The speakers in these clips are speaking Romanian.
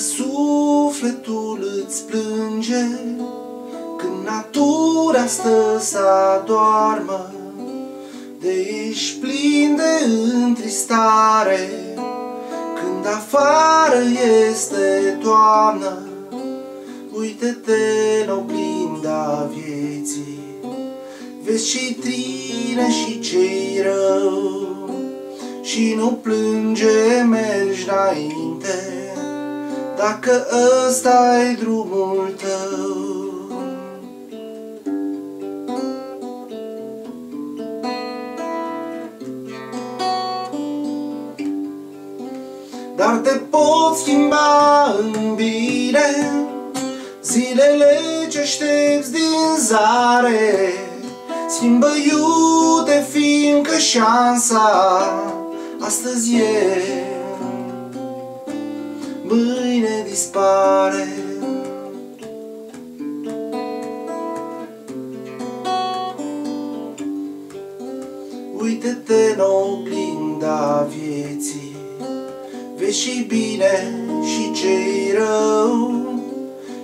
sufletul îți plânge Când natura stă să adormă De ești plin de întristare Când afară este toamnă. Uite-te în oglinda vieții Vezi și trine și ce rău. Și nu plânge, mergi înainte Dacă ăsta e drumul tău. Dar te poți schimba în bine Zilele ce aștepți din zare. Schimbă iute fiindcă șansa Astăzi e. Mâine dispare. Uite-te în oglinda vieții Vezi și bine și ce rău.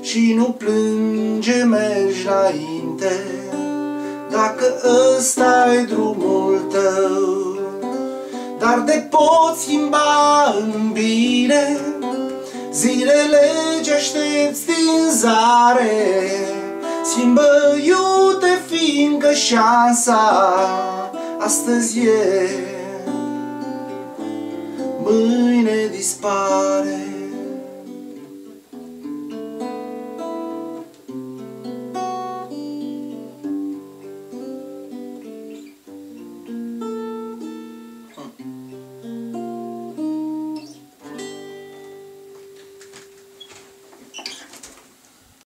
Și nu plânge, mergi înainte Dacă ăsta e drumul tău. Dar te poți schimba în bine Zilele ce aștepți din zare Schimbă iute fiindcă șansa Astăzi e. Mâine dispare